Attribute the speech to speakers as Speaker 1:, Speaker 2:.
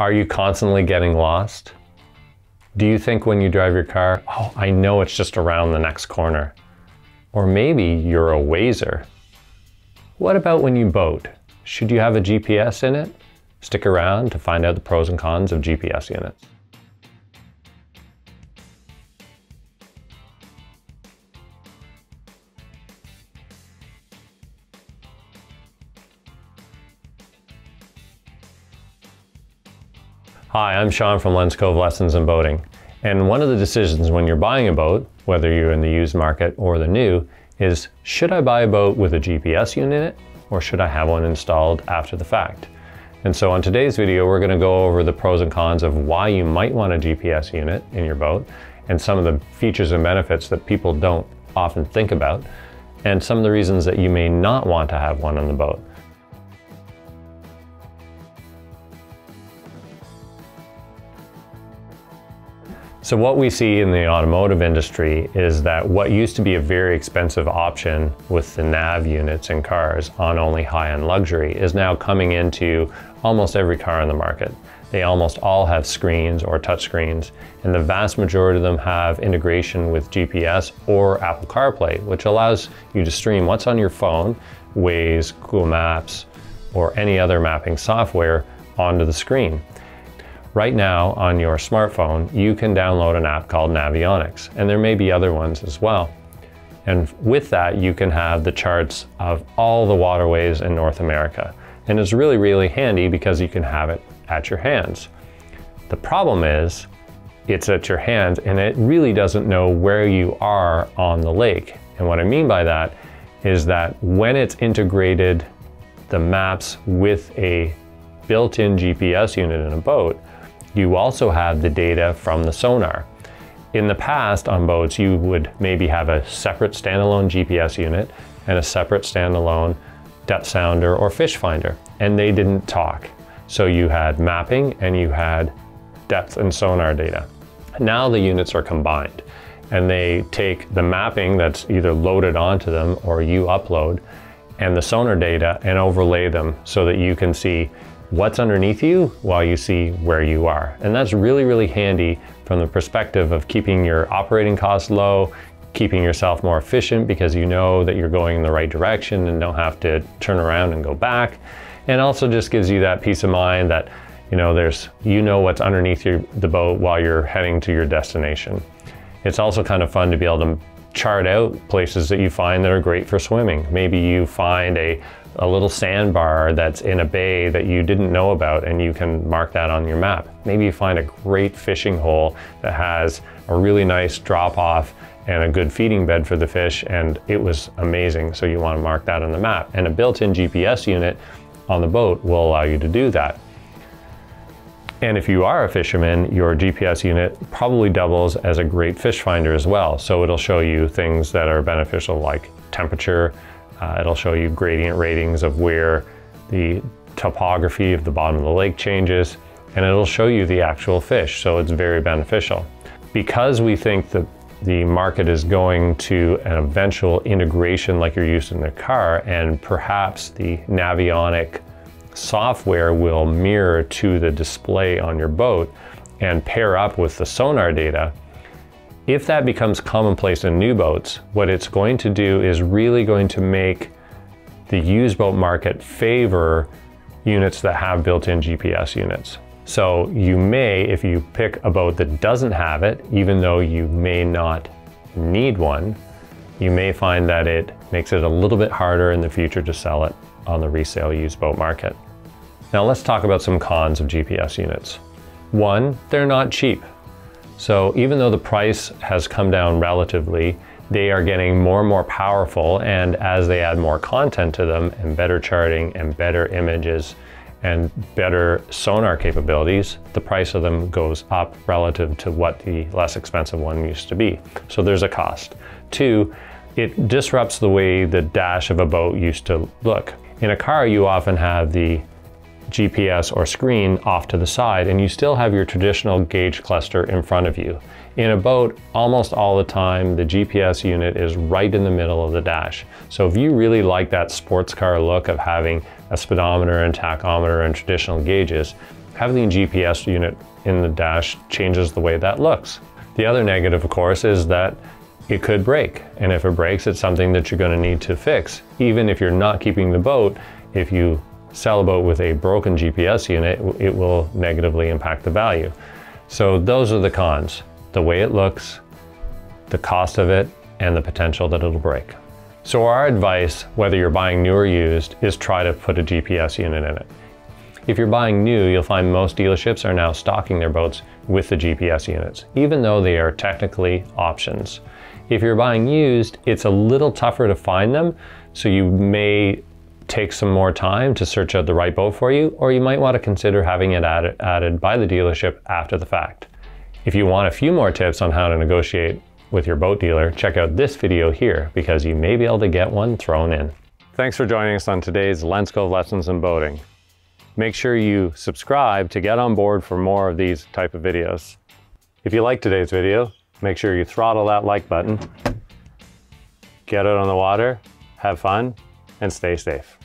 Speaker 1: Are you constantly getting lost? Do you think when you drive your car, oh, I know it's just around the next corner? Or maybe you're a wazer. What about when you boat? Should you have a GPS in it? Stick around to find out the pros and cons of GPS units. Hi, I'm Sean from Len's Cove Lessons in Boating. And one of the decisions when you're buying a boat, whether you're in the used market or the new, is should I buy a boat with a GPS unit in it or should I have one installed after the fact? And so on today's video, we're gonna go over the pros and cons of why you might want a GPS unit in your boat and some of the features and benefits that people don't often think about and some of the reasons that you may not want to have one on the boat. So what we see in the automotive industry is that what used to be a very expensive option with the nav units in cars on only high-end luxury is now coming into almost every car in the market. They almost all have screens or touch screens, and the vast majority of them have integration with GPS or Apple CarPlay, which allows you to stream what's on your phone, Waze, Google Maps, or any other mapping software onto the screen. Right now on your smartphone, you can download an app called Navionics, and there may be other ones as well. And with that, you can have the charts of all the waterways in North America. And it's really, really handy because you can have it at your hands. The problem is, it's at your hands and it really doesn't know where you are on the lake. And what I mean by that is that when it's integrated the maps with a built-in GPS unit in a boat, you also have the data from the sonar. In the past on boats, you would maybe have a separate standalone GPS unit and a separate standalone depth sounder or fish finder, and they didn't talk. So you had mapping and you had depth and sonar data. Now the units are combined and they take the mapping that's either loaded onto them or you upload and the sonar data and overlay them so that you can see what's underneath you while you see where you are. And that's really, really handy from the perspective of keeping your operating costs low, keeping yourself more efficient because you know that you're going in the right direction and don't have to turn around and go back. And also just gives you that peace of mind that you know there's you know what's underneath your, the boat while you're heading to your destination. It's also kind of fun to be able to chart out places that you find that are great for swimming. Maybe you find a a little sandbar that's in a bay that you didn't know about and you can mark that on your map. Maybe you find a great fishing hole that has a really nice drop off and a good feeding bed for the fish and it was amazing so you want to mark that on the map. And a built-in GPS unit on the boat will allow you to do that. And if you are a fisherman, your GPS unit probably doubles as a great fish finder as well. So it'll show you things that are beneficial like temperature, uh, it'll show you gradient ratings of where the topography of the bottom of the lake changes, and it'll show you the actual fish, so it's very beneficial. Because we think that the market is going to an eventual integration like you're used in the car, and perhaps the Navionic software will mirror to the display on your boat and pair up with the sonar data, if that becomes commonplace in new boats, what it's going to do is really going to make the used boat market favor units that have built-in GPS units. So you may, if you pick a boat that doesn't have it, even though you may not need one, you may find that it makes it a little bit harder in the future to sell it on the resale used boat market. Now let's talk about some cons of GPS units. One, they're not cheap. So even though the price has come down relatively, they are getting more and more powerful and as they add more content to them and better charting and better images and better sonar capabilities, the price of them goes up relative to what the less expensive one used to be. So there's a cost. Two, it disrupts the way the dash of a boat used to look. In a car, you often have the GPS or screen off to the side and you still have your traditional gauge cluster in front of you. In a boat, almost all the time, the GPS unit is right in the middle of the dash. So if you really like that sports car look of having a speedometer and tachometer and traditional gauges, having the GPS unit in the dash changes the way that looks. The other negative, of course, is that it could break. And if it breaks, it's something that you're going to need to fix. Even if you're not keeping the boat, if you sell a boat with a broken GPS unit, it will negatively impact the value. So those are the cons. The way it looks, the cost of it, and the potential that it'll break. So our advice, whether you're buying new or used, is try to put a GPS unit in it. If you're buying new, you'll find most dealerships are now stocking their boats with the GPS units, even though they are technically options. If you're buying used, it's a little tougher to find them, so you may take some more time to search out the right boat for you, or you might want to consider having it added, added by the dealership after the fact. If you want a few more tips on how to negotiate with your boat dealer, check out this video here because you may be able to get one thrown in. Thanks for joining us on today's Len's Cove Lessons in Boating. Make sure you subscribe to get on board for more of these type of videos. If you like today's video, make sure you throttle that like button, get out on the water, have fun, and stay safe.